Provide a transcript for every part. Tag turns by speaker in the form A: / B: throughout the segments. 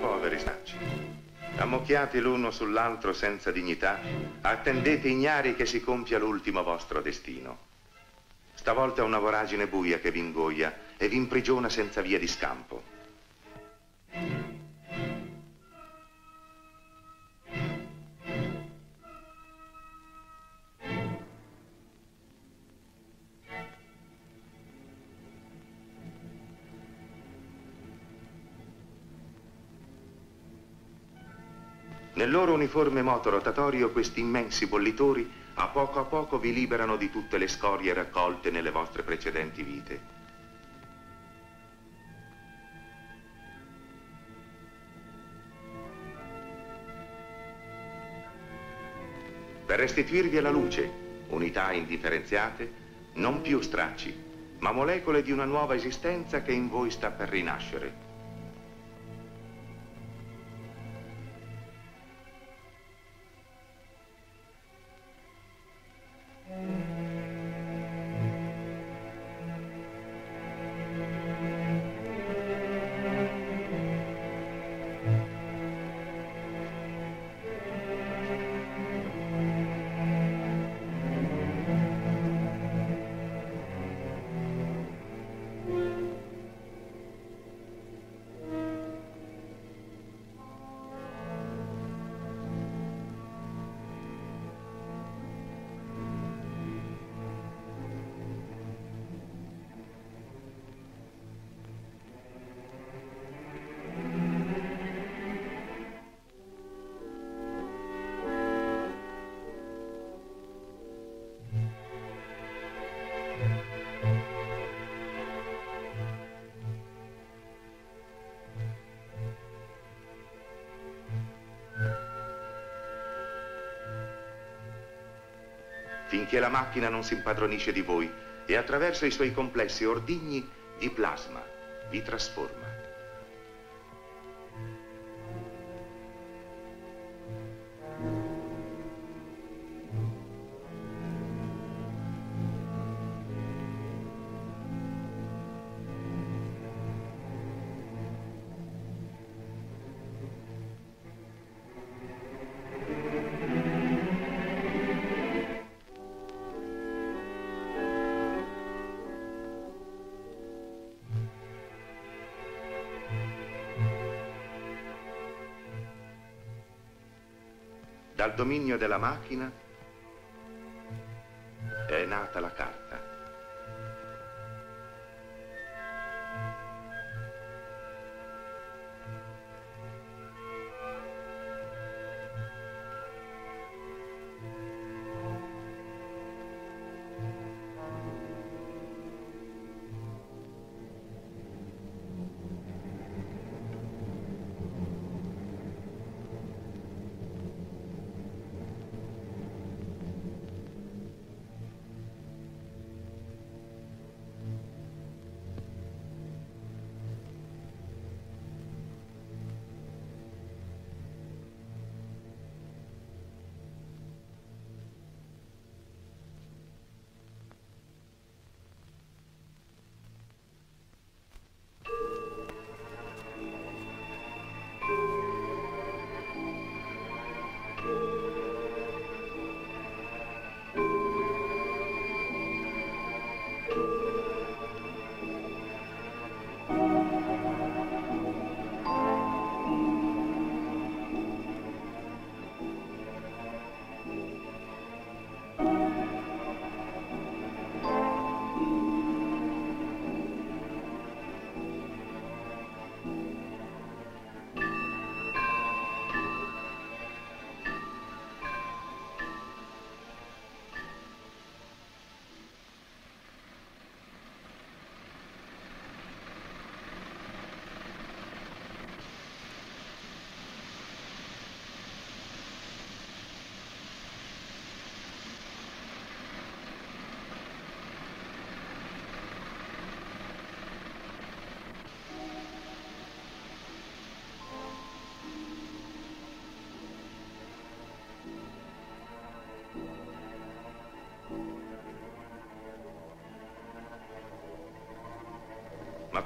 A: Poveri saggi, ammocchiati l'uno sull'altro senza dignità, attendete ignari che si compia l'ultimo vostro destino. Stavolta una voragine buia che vi ingoia e vi imprigiona senza via di scampo. Nel loro uniforme moto rotatorio questi immensi bollitori a poco a poco vi liberano di tutte le scorie raccolte nelle vostre precedenti vite. Per restituirvi alla luce, unità indifferenziate, non più stracci, ma molecole di una nuova esistenza che in voi sta per rinascere. Finché la macchina non si impadronisce di voi e attraverso i suoi complessi ordigni vi plasma, vi trasforma. Dal dominio della macchina è nata la carta.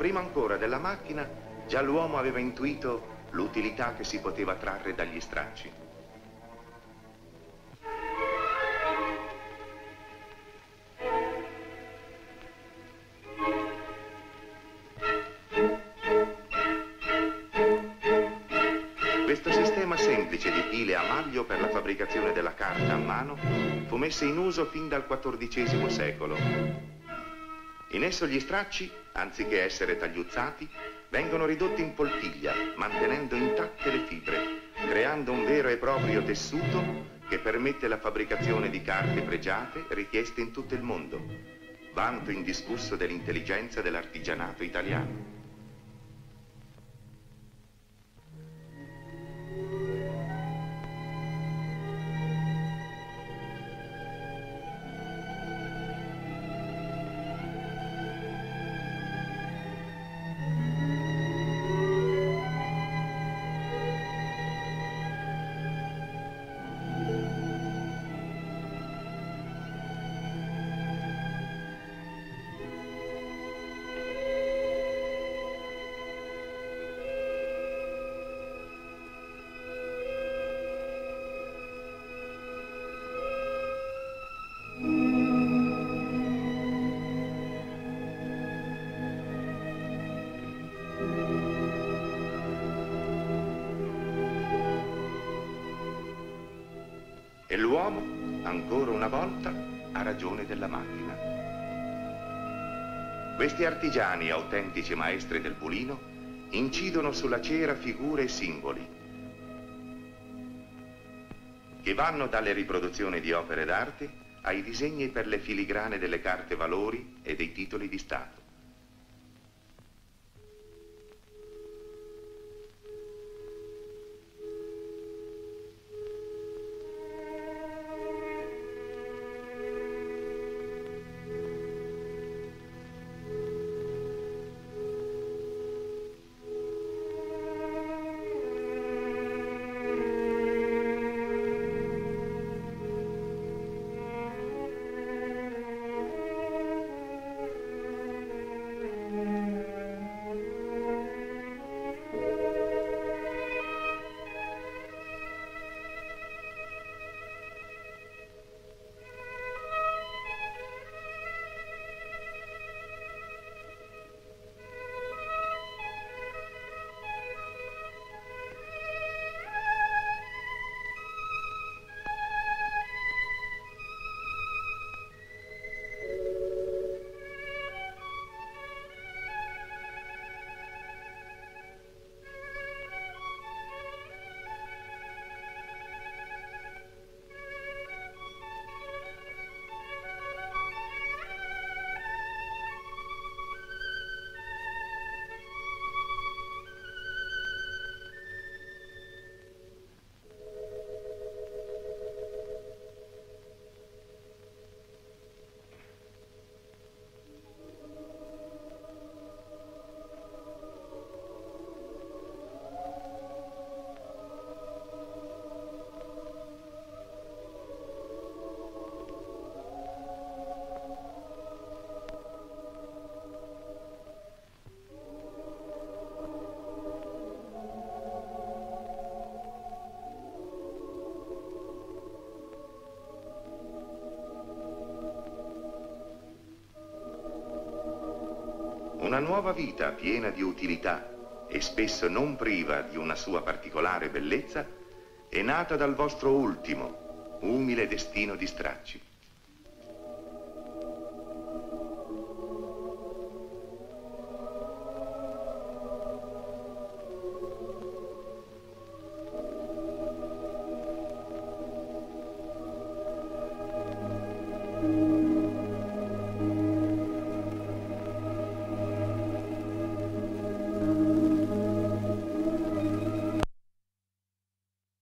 A: Prima ancora della macchina, già l'uomo aveva intuito l'utilità che si poteva trarre dagli stracci. Questo sistema semplice di pile a maglio per la fabbricazione della carta a mano fu messo in uso fin dal XIV secolo. In esso gli stracci, anziché essere tagliuzzati, vengono ridotti in poltiglia, mantenendo intatte le fibre, creando un vero e proprio tessuto che permette la fabbricazione di carte pregiate richieste in tutto il mondo, vanto indiscusso dell'intelligenza dell'artigianato italiano. Ancora una volta, ha ragione della macchina. Questi artigiani, autentici maestri del bulino, incidono sulla cera figure e simboli che vanno dalle riproduzioni di opere d'arte ai disegni per le filigrane delle carte valori e dei titoli di Stato. Una nuova vita piena di utilità e spesso non priva di una sua particolare bellezza è nata dal vostro ultimo, umile destino di stracci.